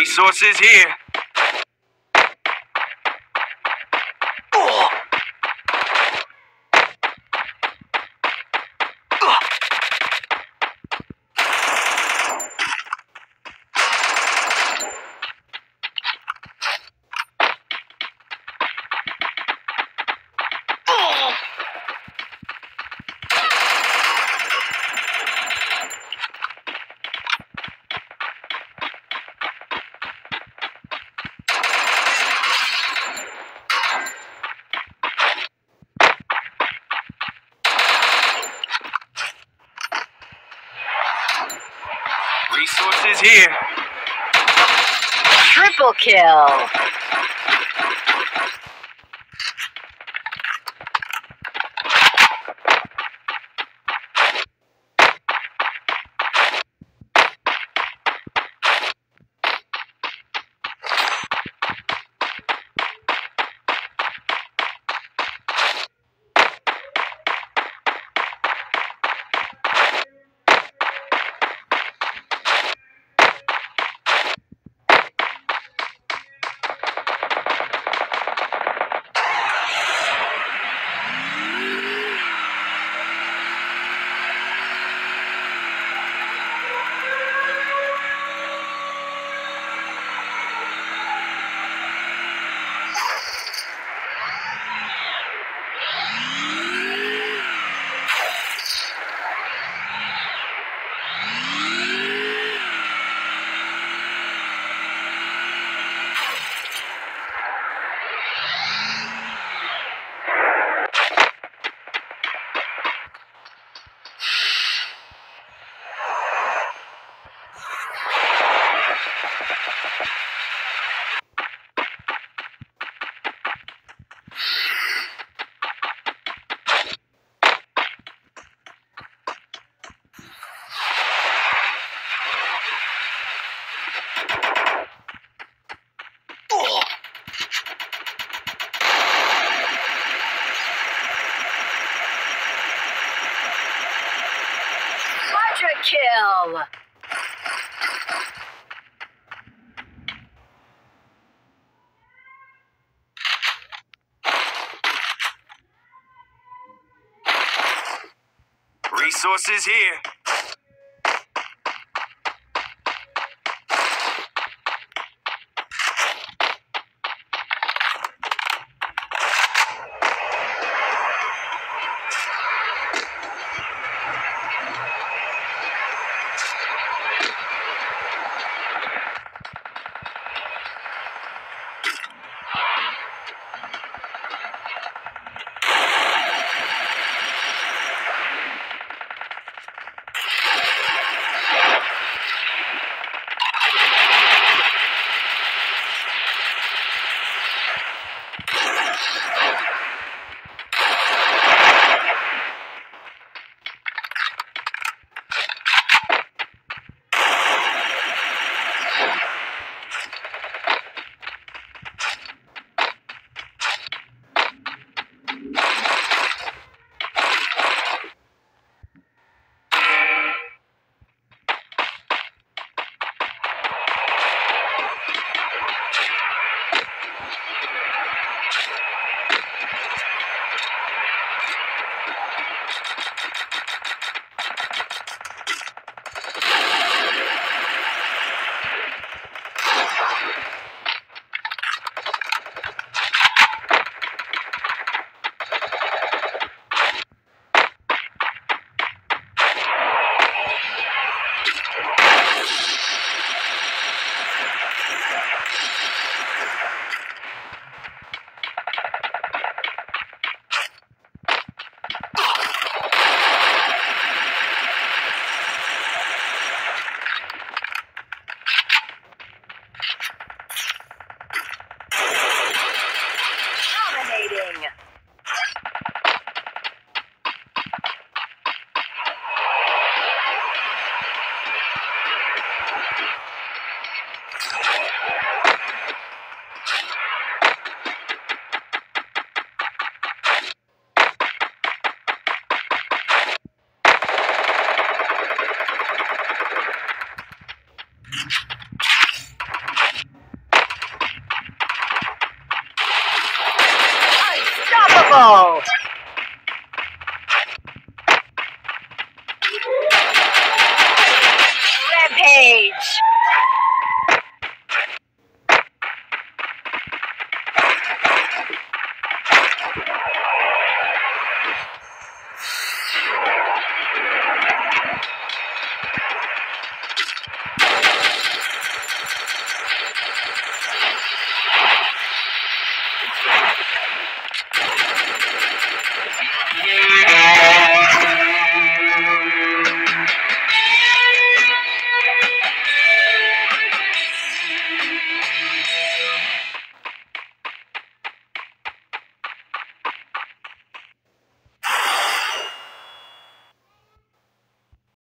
Resources here. Resources here. Triple kill. Quadra kill. Resources here.